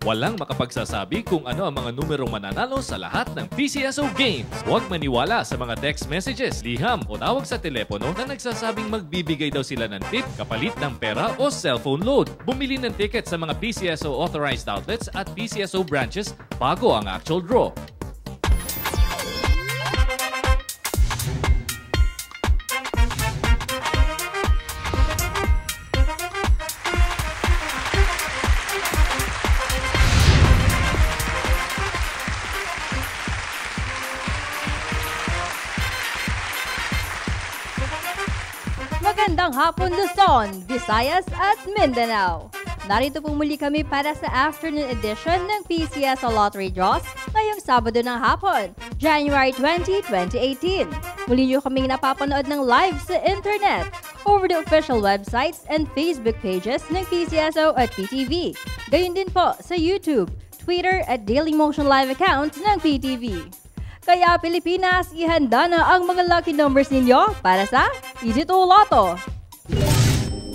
Walang makapagsasabi kung ano ang mga numerong mananalo sa lahat ng PCSO games. Huwag maniwala sa mga text messages, liham o tawag sa telepono na nagsasabing magbibigay daw sila ng tip kapalit ng pera o cellphone load. Bumili ng ticket sa mga PCSO authorized outlets at PCSO branches bago ang actual draw. Magandang hapon Luzon, Visayas at Mindanao. Narito po muli kami para sa afternoon edition ng PCS Lottery Draws ngayong Sabado ng hapon, January 20, 2018. Muli niyo kaming napapanood ng live sa internet over the official websites and Facebook pages ng PCSO at PTV. Gayun din po sa YouTube, Twitter at Daily Motion Live account ng PTV. Kaya Pilipinas, ihanda na ang mga lucky numbers ninyo para sa Easy 2 Lotto,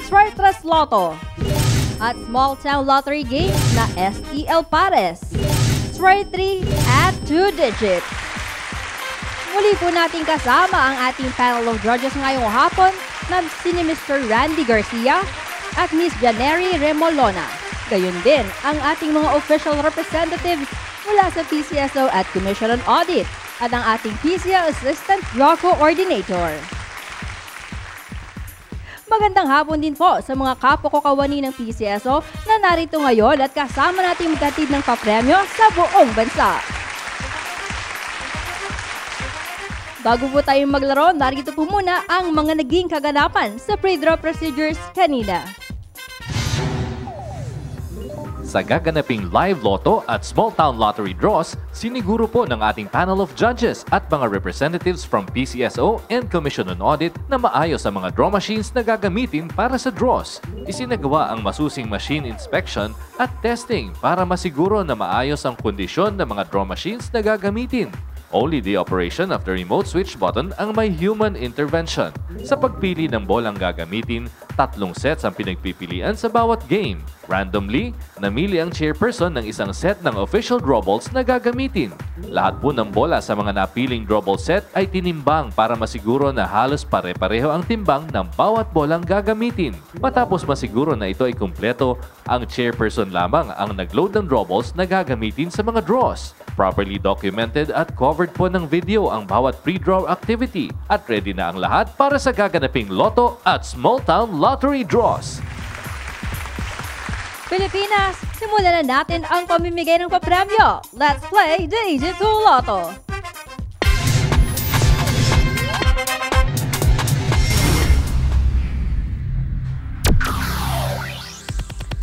Smartress Lotto, at Small Town Lottery Games na STL Pares. Sprite 3 at 2 digits. Muli po natin kasama ang ating panel of judges ngayong hapon na si Mr. Randy Garcia at Miss Janeri Remolona. Gayon din ang ating mga official representatives mula sa PCSO at Commission on Audit at ang ating PCA Assistant Draw Coordinator. Magandang hapon din po sa mga kapo ko kawani ng PCSO na narito ngayon at kasama nating magkatid ng papremyo sa buong bansa. Bago po tayong maglaro, narito po muna ang mga naging kaganapan sa pre-draw procedures kanina. Sa gaganaping live lotto at small town lottery draws, siniguro po ng ating panel of judges at mga representatives from PCSO and Commission on Audit na maayos ang mga draw machines na gagamitin para sa draws. Isinagawa ang masusing machine inspection at testing para masiguro na maayos ang kondisyon ng mga draw machines na gagamitin. Only the operation of the remote switch button ang may human intervention. Sa pagpili ng bolang gagamitin, tatlong sets ang pinagpipilian sa bawat game. Randomly, namili ang chairperson ng isang set ng official draw balls na gagamitin. Lahat po ng bola sa mga napiling draw ball set ay tinimbang para masiguro na halos pare-pareho ang timbang ng bawat bolang gagamitin. Matapos masiguro na ito ay kumpleto, ang chairperson lamang ang nagload ng draw balls na gagamitin sa mga draws. Properly documented at covered po ng video ang bawat pre-draw activity at ready na ang lahat para sa gaganaping loto at small town lottery draws. Pilipinas, simulan na natin ang pamimigay ng papremyo. Let's play the Easy 2 Lotto.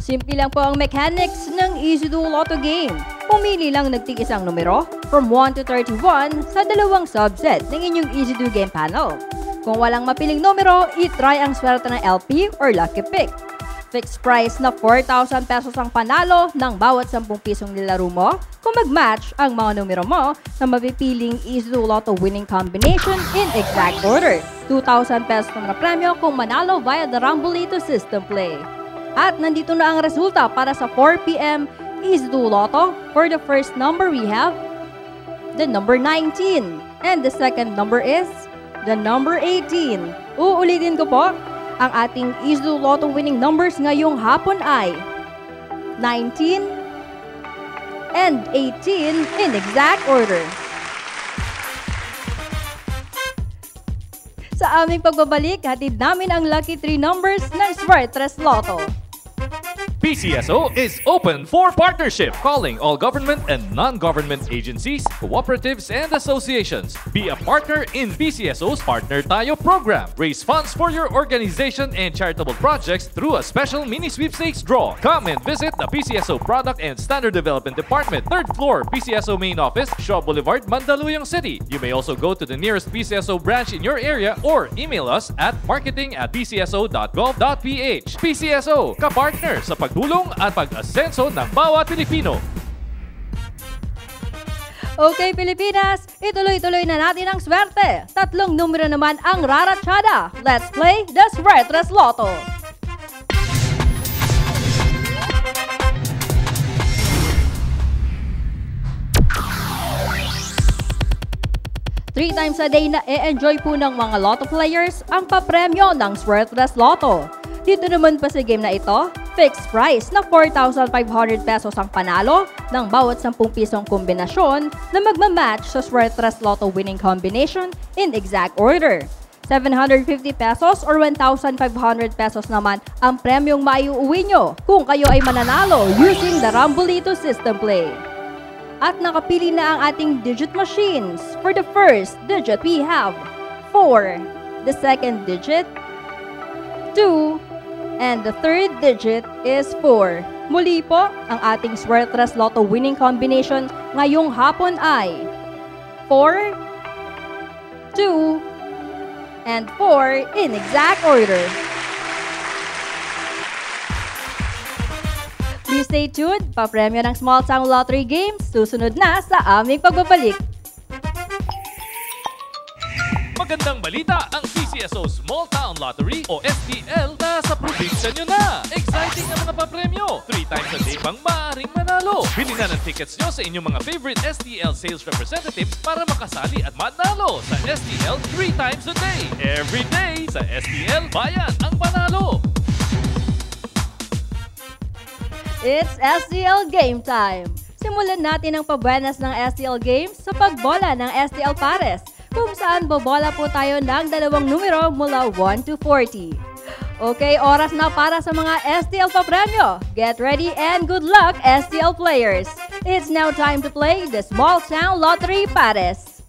Simple lang po ang mechanics ng Easy 2 Lotto game. Pumili lang nagtig isang numero from 1 to 31 sa dalawang subset ng inyong Easy 2 game panel. Kung walang mapiling numero, itry ang swerte ng LP or Lucky Pick. Fixed price na 4,000 pesos ang panalo ng bawat 10 pisong nilaro mo kung mag-match ang mga numero mo sa mapipiling Easy Lotto winning combination in exact order. 2,000 pesos na premyo kung manalo via the Rambolito system play. At nandito na ang resulta para sa 4pm Easy Lotto. For the first number we have the number 19 and the second number is the number 18. Uulitin ko po, ang ating Islu Lotto winning numbers ngayong hapon ay 19 and 18 in exact order. Sa aming pagbabalik, hatid namin ang lucky 3 numbers ng Smartress Lotto. PCSO is open for partnership, calling all government and non-government agencies, cooperatives, and associations. Be a partner in PCSO's Partner Tayo program. Raise funds for your organization and charitable projects through a special mini sweepstakes draw. Come and visit the PCSO Product and Standard Development Department, third floor, PCSO main office, Shaw Boulevard, Mandaluyong City. You may also go to the nearest PCSO branch in your area or email us at marketing at pcso.gov.ph. PCSO, kapartner sa pagtulong at pag-asenso ng bawat Pilipino. Okay Pilipinas, ituloy-tuloy na natin ang swerte. Tatlong numero naman ang raratsyada. Let's play the Swertres Lotto. Three times a day na e-enjoy po ng mga lotto players ang papremyo ng Swertres Lotto. Dito naman pa sa game na ito, fixed price na 4,500 pesos ang panalo ng bawat 10 pisong kombinasyon na magmamatch sa Swertres Lotto winning combination in exact order. 750 pesos or 1,500 pesos naman ang premyong maiuwi nyo kung kayo ay mananalo using the Rambolito system play. At nakapili na ang ating digit machines. For the first digit, we have 4. The second digit, 2. And the third digit is 4. Muli po, ang ating Swertres Lotto winning combination ngayong hapon ay 4, 2, and 4 in exact order. Please stay tuned. Papremyo ng Small Town Lottery Games susunod na sa aming pagbabalik. Magandang balita! Ang PCSO Small Town Lottery o STL nasa probinsya nyo na! Exciting na mga papremyo! Three times a day pang maaaring manalo! Bili na ng tickets nyo sa inyong mga favorite STL sales representatives para makasali at manalo sa STL three times a day! Every day sa STL, bayan ang panalo! It's STL Game Time! Simulan natin ang pabuenas ng STL Games sa pagbola ng STL Pares, kung saan bobola po tayo ng dalawang numero mula 1 to 40. Okay, oras na para sa mga STL papremyo. Get ready and good luck, STL players! It's now time to play the Small Town Lottery Pares.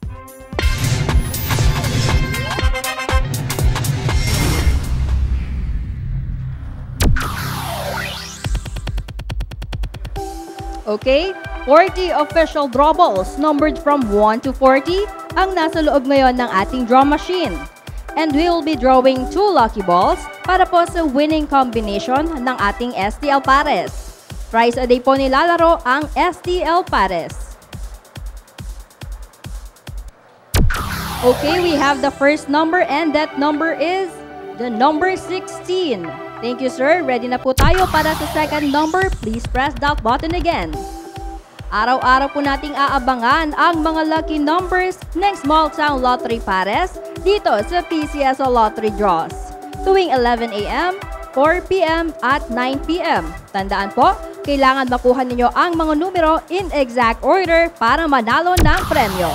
Okay, 40 official draw balls numbered from 1 to 40 ang nasa loob ngayon ng ating draw machine. And we will be drawing two lucky balls para po sa winning combination ng ating STL Pares. Twice a day po nilalaro ang STL Pares. Okay, we have the first number and that number is the number 16. Thank you, sir. Ready na po tayo para sa second number. Please press that button again. Araw-araw po nating aabangan ang mga lucky numbers ng Small Town Lottery Pares dito sa PCSO Lottery Draws. Tuwing 11 a.m., 4 p.m. at 9 p.m. Tandaan po, kailangan makuha ninyo ang mga numero in exact order para manalo ng premyo.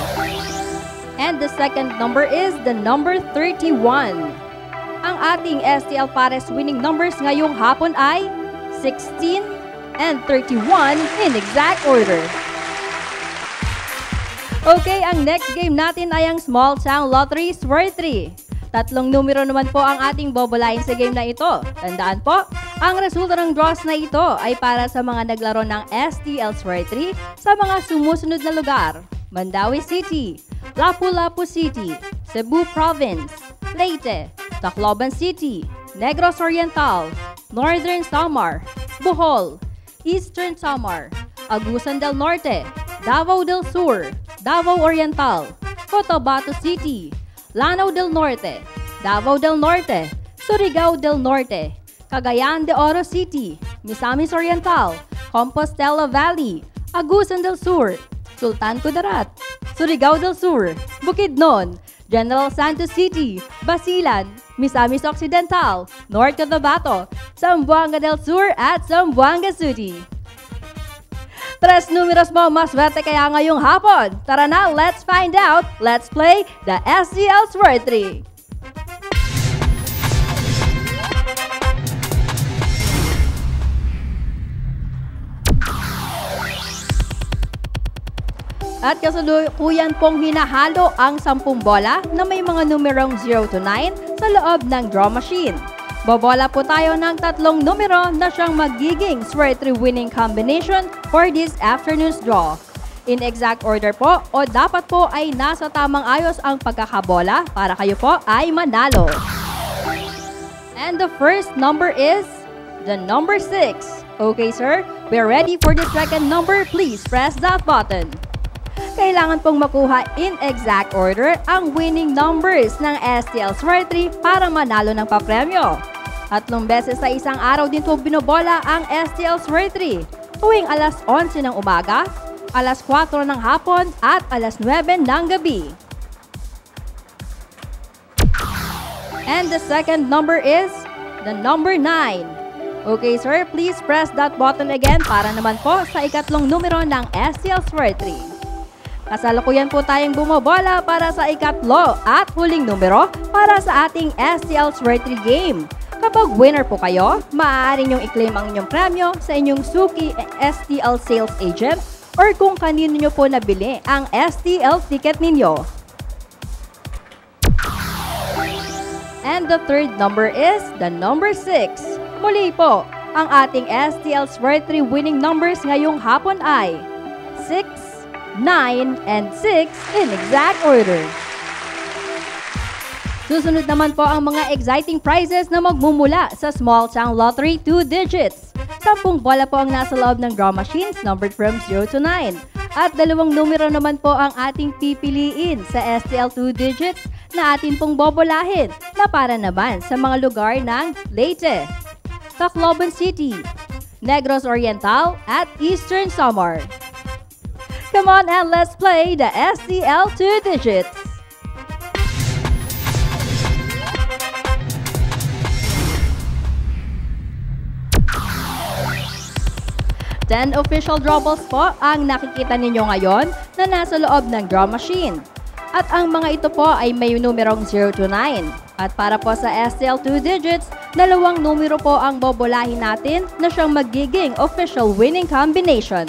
And the second number is the number 31. Ang ating STL Pares winning numbers ngayong hapon ay 16 and 31 in exact order. Okay, ang next game natin ay ang Small Town Lottery Swear 3. Tatlong numero naman po ang ating bobolayin sa game na ito. Tandaan po, ang resulta ng draws na ito ay para sa mga naglaro ng STL Swear 3 sa mga sumusunod na lugar. Mandawi City, Lapu-Lapu City, Cebu Province, Leyte, Tacloban City, Negros Oriental, Northern Samar, Bohol, Eastern Samar, Agusan del Norte, Davao del Sur, Davao Oriental, Cotabato City, Lanao del Norte, Davao del Norte, Surigao del Norte, Cagayan de Oro City, Misamis Oriental, Compostela Valley, Agusan del Sur, Sultan Kudarat, Surigao del Sur, Bukidnon, General Santos City, Basilan, Misamis Occidental, North Cotabato, Zamboanga del Sur at Zamboanga City. Tres numeros mo maswerte kaya ngayong hapon. Tara na, let's find out. Let's play the SCL Swear 3. At kasalukuyan pong hinahalo ang 10 bola na may mga numerong 0 to 9 sa loob ng draw machine. Bobola po tayo ng tatlong numero na siyang magiging swear 3 winning combination for this afternoon's draw. In exact order po o dapat po ay nasa tamang ayos ang pagkakabola para kayo po ay manalo. And the first number is the number 6. Okay sir, we're ready for the second number. Please press that button kailangan pong makuha in exact order ang winning numbers ng STL Swear 3 para manalo ng papremyo. Tatlong beses sa isang araw din po binobola ang STL Swear 3 tuwing alas 11 ng umaga, alas 4 ng hapon at alas 9 ng gabi. And the second number is the number 9. Okay sir, please press that button again para naman po sa ikatlong numero ng STL Square 3. Kasalukuyan po tayong bumobola para sa ikatlo at huling numero para sa ating STL 3 game. Kapag winner po kayo, maaari niyong i-claim ang inyong premyo sa inyong Suki STL sales agent or kung kanino niyo po nabili ang STL ticket ninyo. And the third number is the number 6. Muli po, ang ating STL 3 winning numbers ngayong hapon ay 6, 9, and 6 in exact order. Susunod naman po ang mga exciting prizes na magmumula sa Small Town Lottery 2 digits. Sampung bola po ang nasa loob ng draw machines numbered from 0 to 9. At dalawang numero naman po ang ating pipiliin sa STL 2 digits na atin pong bobolahin na para naman sa mga lugar ng Leyte, Tacloban City, Negros Oriental at Eastern Samar. Come on and let's play the SCL 2 digits. Ten official draw balls po ang nakikita ninyo ngayon na nasa loob ng draw machine. At ang mga ito po ay may numerong 0 to 9. At para po sa STL 2 digits, dalawang numero po ang bobolahin natin na siyang magiging official winning combination.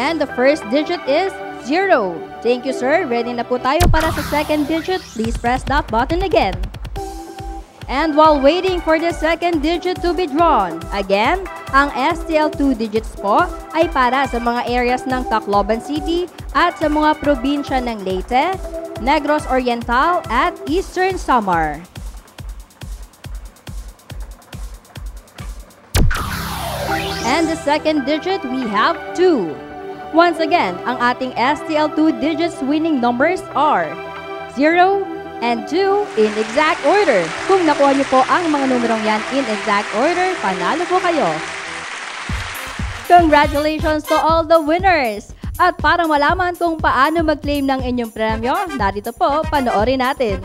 And the first digit is 0. Thank you, sir. Ready na po tayo para sa second digit. Please press that button again. And while waiting for the second digit to be drawn, again, ang STL2 digits po ay para sa mga areas ng Tacloban City at sa mga probinsya ng Leyte, Negros Oriental at Eastern Samar. And the second digit, we have 2. Once again, ang ating STL2 digits winning numbers are 0 and 2 in exact order. Kung nakuha niyo po ang mga numerong yan in exact order, panalo po kayo. Congratulations to all the winners! At para malaman kung paano mag-claim ng inyong premyo, narito po, panoorin natin.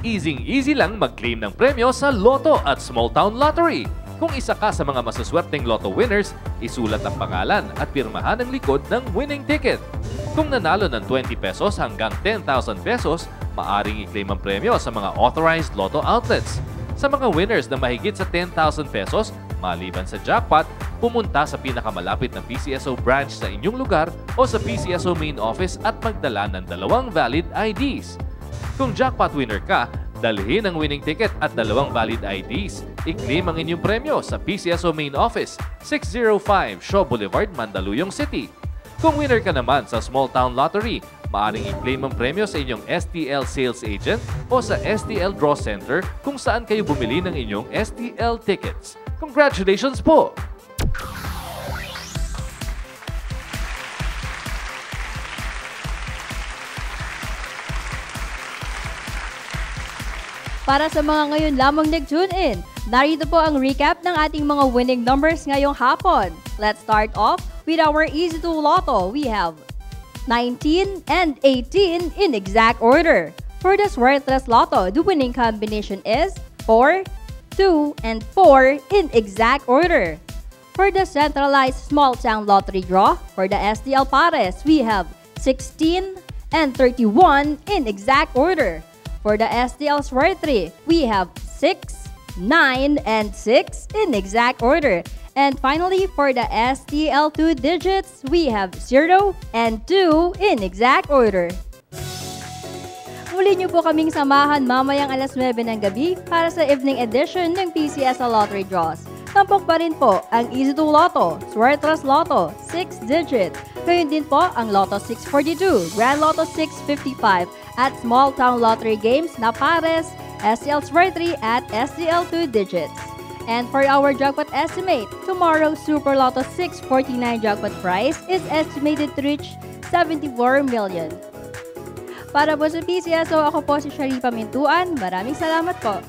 Easy-easy lang mag-claim ng premyo sa Lotto at Small Town Lottery. Kung isa ka sa mga masuswerteng lotto winners, isulat ang pangalan at pirmahan ang likod ng winning ticket. Kung nanalo ng 20 pesos hanggang 10,000 pesos, maaring i-claim ang premyo sa mga authorized lotto outlets. Sa mga winners na mahigit sa 10,000 pesos, maliban sa jackpot, pumunta sa pinakamalapit na PCSO branch sa inyong lugar o sa PCSO main office at magdala ng dalawang valid IDs. Kung jackpot winner ka, Dalhin ang winning ticket at dalawang valid IDs. I-claim ang inyong premyo sa PCSO Main Office, 605 Shaw Boulevard, Mandaluyong City. Kung winner ka naman sa Small Town Lottery, maaring i-claim ang premyo sa inyong STL Sales Agent o sa STL Draw Center kung saan kayo bumili ng inyong STL tickets. Congratulations po! Para sa mga ngayon lamang nag-tune in, narito po ang recap ng ating mga winning numbers ngayong hapon. Let's start off with our Easy to Lotto. We have 19 and 18 in exact order. For the Swerteless Lotto, the winning combination is 4, 2, and 4 in exact order. For the centralized small town lottery draw, for the STL Pares, we have 16 and 31 in exact order. For the STL Square 3, we have 6, 9, and 6 in exact order. And finally, for the STL 2 digits, we have 0 and 2 in exact order. Muli niyo po kaming samahan mamayang alas 9 ng gabi para sa evening edition ng PCSL Lottery Draws. Tampok pa rin po ang Easy to Lotto, Swertras Lotto, 6 digit. Gayun din po ang Lotto 642, Grand Lotto 655 at Small Town Lottery Games na pares, SCL Square 3 at SCL 2 digits. And for our jackpot estimate, tomorrow's Super Lotto 649 jackpot prize is estimated to reach 74 million. Para po sa PCSO, ako po si Sharifa Mintuan. Maraming salamat po.